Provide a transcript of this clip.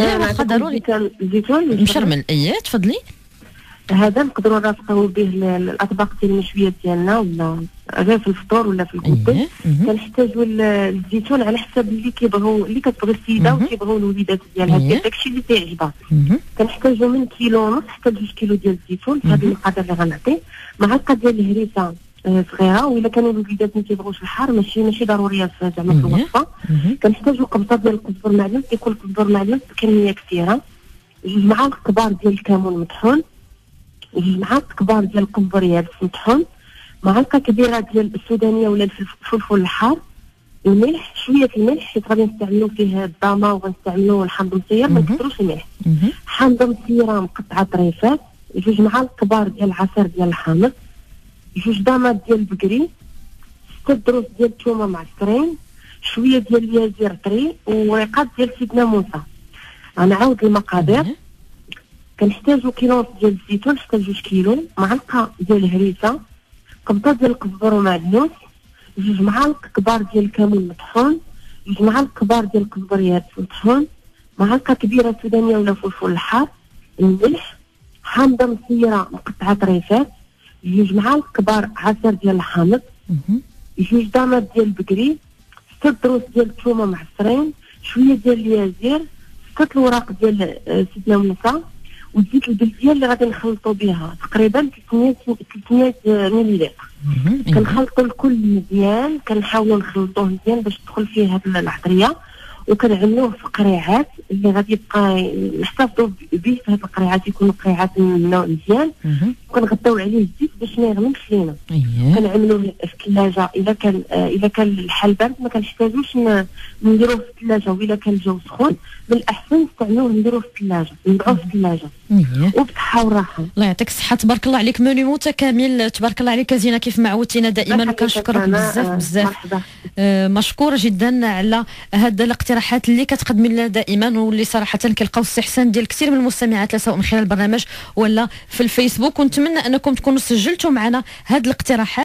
اييه واخا ضروري الزيتون مشرمل اييه تفضلي هذا نقدروا نرافقوا به ال- الأطباق ديال المشويات ديالنا ولا غير في الفطور ولا في الكوبي مهم. كنحتاجوا ال- الزيتون على حسب اللي كيبغوا اللي كتبغي السيدة. وكيبغوا الوليدات ديالها إيه. داكشي اللي تيعجبها مهم. كنحتاجوا من كيلو ونص حتى لجوج كيلو ديال الزيتون في هذا مهم. المقدار اللي غنعطي معلقه ديال الهريسة صغيرة وإلا كانوا الوليدات ما كيبغوش الحار ماشي ماشي ضروريه في- زعما في. الوصفه. كنحتاجوا قبضة ديال القزبر معلوف كيكون القزبر معلوف بكمية كثيرة جوج معالق كبار ديال الكمون مطحون جوج معالق كبار ديال القزبر يابس مطحون معلقه كبيرة ديال السودانية ولا الفلف- الفلفل الحار الملح شوية الملح حيت غادي نستعملوا فيه الضامة وغنستعملوا الحامض المسير ما. نكثروش الملح. حامضه مسيره مقطعة طريفات جوج معالق كبار ديال العصير ديال الحامض جوج ضامات ديال البقري ستة دروس ديال الثومه معسكرين شوية ديال اليازير طري وريقات ديال سيدنا موسى. غنعاود المقادير. كنحتاجو كيلو ديال الزيتون حتى لجوج كيلو. معلقة ديال الهريسة قبضه ديال القزبر ومعدنوس جوج معالق كبار ديال الكمون مطحون جوج معالق كبار ديال القزبر يابس مطحون معلقة كبيرة سودانية ولا فلفل الحار الملح حامضة مسيرة مقطعة طريفات جوج معالق كبار عسل ديال الحامض. جوج ضامات ديال البقري ستة دروس ديال الثومه معصرين شوية ديال اليازير ستة الوراق ديال آه، سيدنا موسى وزيت البلدية اللي غادي نخلطوا بها تقريبا 300 300 مليلتر مهم. إيه. كنخلطوا الكل مزيان كنحاولوا نخلطوه مزيان باش تدخل فيه هاد العطرية وكنعملوه في قريعات اللي غادي يبقى نحتفظوا به في هاد القريعات يكونوا قريعات من نوع مزيان. وكنغطيو عليه الزيت باش ما يغمقش لينا كنعملوه في الثلاجة إذا كان آه، إذا كان الحل بارد ما كنحتاجوش نديروه في الثلاجة وإذا كان الجو سخون من الأحسن نستعملوه نديروه في الثلاجة نبيعوه في الثلاجة. وبصحه وراحه الله يعطيك الصحة تبارك الله عليك منيو متكامل تبارك الله عليك زينة كيف ما عودتينا دائما وكنشكرك بزاف آه، بزاف. مرحبا. آه، مشكورة جدا على هاد الاقتراحات اللي كتقدمي لنا دائما واللي صراحة كيلقاو استحسان ديال كثير من المستمعات سواء من خلال البرنامج ولا في الفيسبوك. ونتمنى أنكم تكونوا سجلتوا معنا هاد الاقتراحات.